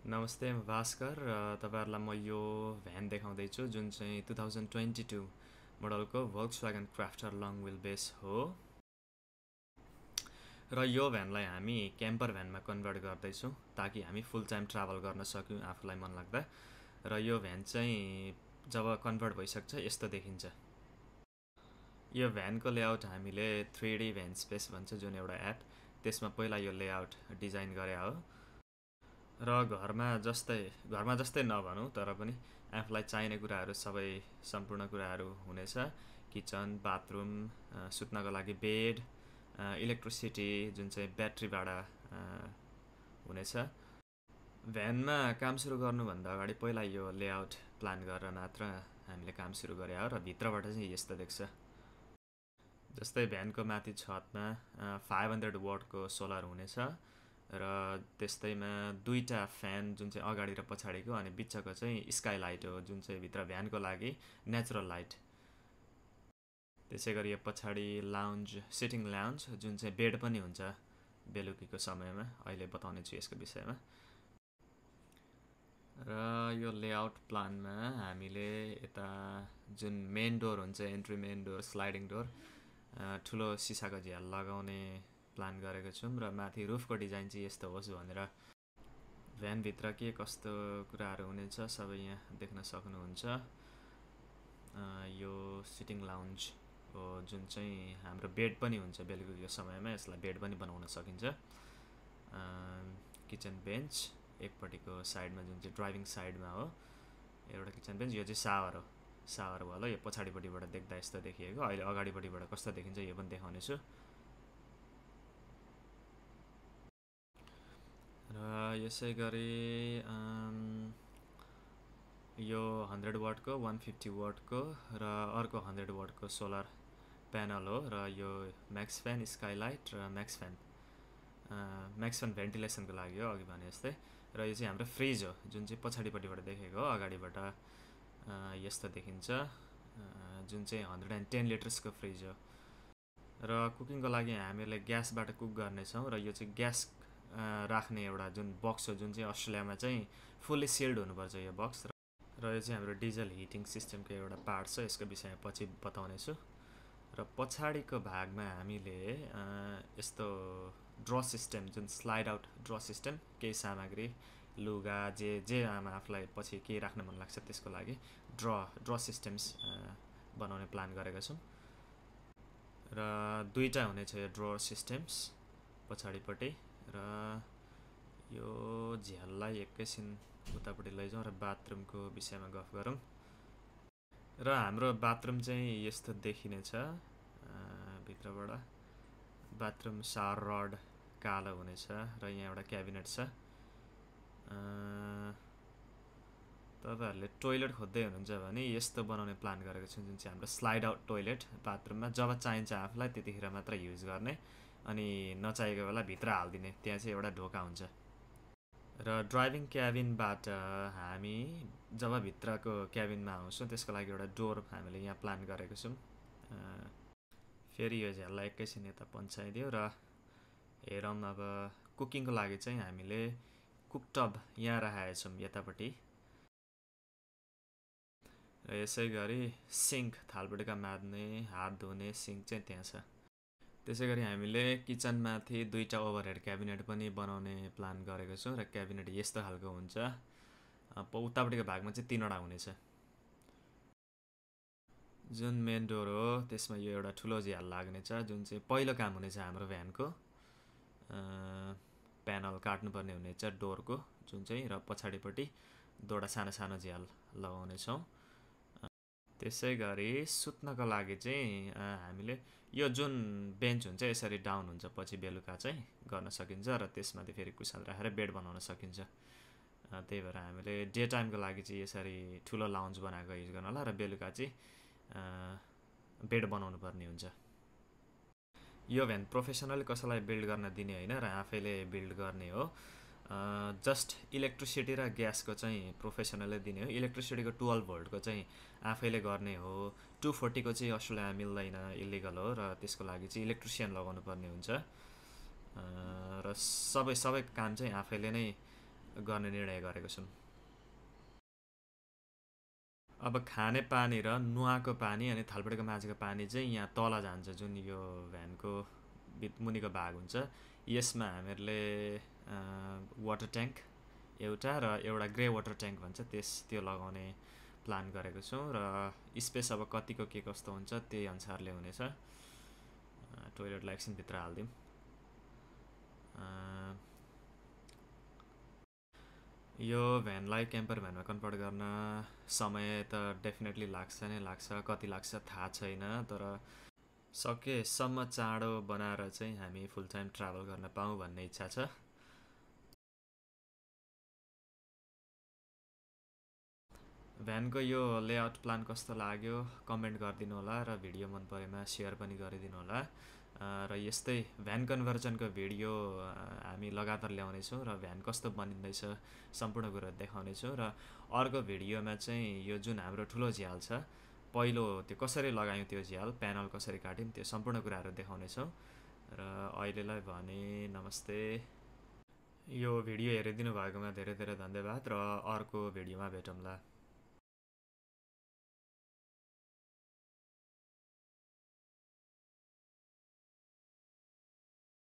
नमस्ते म भास्कर र तपाईँहरूलाई म यो भ्यान देखाउँदैछु जुन चाहिँ two thousand twenty two मोडलको Volkswagen Crafter long wheel base हो। र यो भ्यानलाई हामी क्याम्पर भ्यानमा कन्भर्ट गर्दैछौँ ताकि हामी फुल टाइम ट्राभल गर्न सक्यौँ आफूलाई मन लाग्दा। र यो भ्यान चाहिँ जब कन्भर्ट भइसक्छ यस्तो देखिन्छ। यो भ्यानको लेआउट हामीले थ्री डी भ्यान स्पेस भन्छ जुन एउटा एप त्यसमा पहिला यो लेआउट डिजाइन गरे हो। र घरमा जस्तै घरमा जस्तै नभनौँ तर पनि आफूलाई चाहिने कुराहरू सबै सम्पूर्ण कुराहरू हुनेछ। किचन बाथरुम सुत्नको लागि बेड इलेक्ट्रिसिटी जुन चाहिँ ब्याट्रीबाट हुनेछ। भ्यानमा काम सुरु गर्नुभन्दा अगाडि पहिला यो लेआउट प्लान गरेर मात्र हामीले काम सुरु गरे हो र भित्रबाट चाहिँ यस्तो देख्छ। जस्तै भ्यानको माथि छतमा फाइभ हन्ड्रेड वाटको सोलर हुनेछ। र त्यस्तैमा दुईवटा फ्यान जुन चाहिँ अगाडि र पछाडिको अनि बिचको चाहिँ स्काई लाइट हो जुन चाहिँ भित्र भ्यानको लागि नेचुरल लाइट त्यसै गरी यो पछाडि लाउन्ज सिटिङ लाउन्ज जुन चाहिँ बेड पनि हुन्छ बेलुकीको समयमा अहिले बताउने छु यसको विषयमा। र यो लेआउट प्लानमा हामीले यता जुन मेन डोर हुन्छ entry main door sliding door ठुलो सिसाको झ्याल लगाउने प्लान गरेको छौँ र माथि रुफको डिजाइन चाहिँ यस्तो होस् भनेर भ्यानभित्र के कस्तो कुराहरू हुनेछ सबै यहाँ देख्न सक्नुहुन्छ। यो सिटिङ लाउन्ज हो जुन चाहिँ हाम्रो बेड पनि हुन्छ बेलुकीको समयमा यसलाई बेड पनि बनाउन सकिन्छ। किचन बेन्च एकपट्टिको साइडमा जुन चाहिँ ड्राइभिङ साइडमा हो एउटा किचन बेन्च यो चाहिँ सावर हो। सावर होला यो पछाडिपट्टिबाट देख्दा यस्तो देखिएको अहिले अगाडिपट्टिबाट कस्तो देखिन्छ यो पनि देखाउनेछु। र यसै गरी यो हन्ड्रेड वाटको वान फिफ्टी वाटको र अर्को हन्ड्रेड वाटको सोलर प्यानल हो र यो म्याक्स फ्यान स्काइलाइट र म्याक्स फ्यान म्याक्स फ्यान भेन्टिलेसनको लागि हो अघि भने जस्तै। र यो चाहिँ हाम्रो फ्रिज हो जुन चाहिँ पछाडिपट्टिबाट देखेको हो अगाडिबाट यस्तो देखिन्छ। जुन चाहिँ हन्ड्रेड एन्ड टेन लिटर्सको फ्रिज हो। र कुकिङको लागि हामीहरूले ग्यासबाट कुक गर्नेछौँ र यो चाहिँ ग्यास राख्ने एउटा जुन बक्स हो जुन चाहिँ अस्ट्रेलियामा चाहिँ फुल्ली सिल्ड हुनुपर्छ यो बक्स र यो चाहिँ हाम्रो डिजल हिटिङ सिस्टमको एउटा पार्ट छ यसको विषयमा पछि बताउनेछु। र पछाडिको भागमा हामीले यस्तो ड्र सिस्टम जुन स्लाइड आउट ड्र सिस्टम केही सामग्री लुगा जे जे आमा आफूलाई पछि केही राख्न मन लाग्छ त्यसको लागि ड्र ड्र सिस्टम्स बनाउने प्लान गरेका छौँ। र दुईवटा हुनेछ यो ड्र सिस्टम्स पछाडिपट्टि। र यो झ्याललाई एकैछिन उतापट्टि लैजाउँ र बाथरुमको विषयमा गफ गरौँ। र हाम्रो बाथरुम चाहिँ यस्तो देखिनेछ भित्रबाट। बाथरुम सार रड कालो हुनेछ र यहाँ एउटा क्याबिनेट छ। तपाईँहरूले टोइलेट खोज्दै हुनुहुन्छ भने यस्तो बनाउने प्लान गरेको छु जुन चाहिँ हाम्रो स्लाइड आउट टोइलेट बाथरुममा जब चाहिन्छ आफूलाई त्यतिखेर मात्र युज गर्ने। अनि नचाहेको बेला भित्र हालिदिने त्यहाँ चाहिँ एउटा ढोका हुन्छ। र ड्राइभिङ क्याबिनबाट हामी जब भित्रको क्याबिनमा आउँछौँ त्यसको लागि एउटा डोर हामीले यहाँ प्लान गरेको छौँ। फेरि यो झ्याललाई एकैछिन यता पन्छाइदियो र हेरौँ अब कुकिङको लागि चाहिँ हामीले कुकटब यहाँ राखेका छौँ यतापट्टि। र यसै गरी सिङ्क थालबुटका मार्ने हात धुने सिङ्क चाहिँ त्यहाँ छ। त्यसै गरी हामीले किचनमाथि दुईवटा ओभरहेड क्याबिनेट पनि बनाउने प्लान गरेको छौँ र क्याबिनेट यस्तो खालको हुन्छ। उतापट्टिको भागमा चाहिँ तिनवटा हुनेछ। जुन मेन डोर हो त्यसमा यो एउटा ठुलो झ्याल लाग्नेछ जुन चाहिँ पहिलो काम हुनेछ हाम्रो भ्यानको। प्यानल काट्नुपर्ने हुनेछ डोरको जुन चाहिँ र पछाडिपट्टि दुईवटा सानो सानो झ्याल लगाउनेछौँ। त्यसै गरी सुत्नको लागि चाहिँ हामीले यो जुन बेन्च हुन्छ यसरी डाउन हुन्छ पछि बेलुका चाहिँ गर्न सकिन्छ र त्यसमाथि फेरि कुसन राखेर बेड बनाउन सकिन्छ। त्यही भएर हामीले डे टाइमको लागि चाहिँ यसरी ठुलो लाउन्ज बनाएको युज गर्नु होला र बेलुका चाहिँ बेड बनाउनु पर्ने हुन्छ। यो भ्यान प्रोफेसनली कसैलाई बिल्ड गर्न दिने होइन र आफैले बिल्ड गर्ने हो। जस्ट इलेक्ट्रिसिटी र ग्यासको चाहिँ प्रोफेसनलै दिने हो। इलेक्ट्रिसिटीको टुवेल्भ भोल्टको चाहिँ आफैले गर्ने हो। टु फोर्टीको चाहिँ अस्ट्रेलिया मिल्दैन इलिगल हो र त्यसको लागि चाहिँ इलेक्ट्रिसियन लगाउनु पर्ने हुन्छ र सबै सबै काम चाहिँ आफैले नै गर्ने निर्णय गरेको छौँ। अब खाने पानी र नुहाएको पानी अनि थालपट्टिको माझेको पानी चाहिँ यहाँ तल जान्छ जुन यो भ्यानको मुनिको भाग हुन्छ। यसमा हामीहरूले वाटर ट्याङ्क एउटा र एउटा ग्रे वाटर ट्याङ्क भन्छ त्यस त्यो लगाउने प्लान गरेको छौँ र स्पेस अब कतिको के कस्तो हुन्छ त्यही अनुसारले हुनेछ। टोइलेटलाई एकछिनभित्र हालिदिउँ। यो भ्यानलाई क्याम्पर भ्यानमा कन्भर्ट गर्न समय त डेफिनेटली लाग्छ नै लाग्छ कति लाग्छ थाहा छैन तर सकेसम्म चाँडो बनाएर चाहिँ हामी फुल टाइम ट्राभल गर्न पाऊँ भन्ने इच्छा छ। भ्यानको यो लेआउट प्लान कस्तो लाग्यो कमेन्ट गरिदिनु होला र भिडियो मन परेमा सेयर पनि गरिदिनु होला। र यस्तै भ्यान कन्भर्जनको भिडियो हामी लगातार ल्याउनेछौँ र भ्यान कस्तो बनिँदैछ सम्पूर्ण कुरो देखाउनेछौँ र अर्को भिडियोमा चाहिँ यो जुन हाम्रो ठुलो झ्याल छ पहिलो त्यो कसरी लगायौँ त्यो झ्याल प्यानल कसरी काट्यौँ त्यो सम्पूर्ण कुराहरू देखाउनेछौँ। र अहिलेलाई भने नमस्ते। यो भिडियो हेरिदिनु भएकोमा धेरै धेरै धन्यवाद र अर्को भिडियोमा भेटौँला।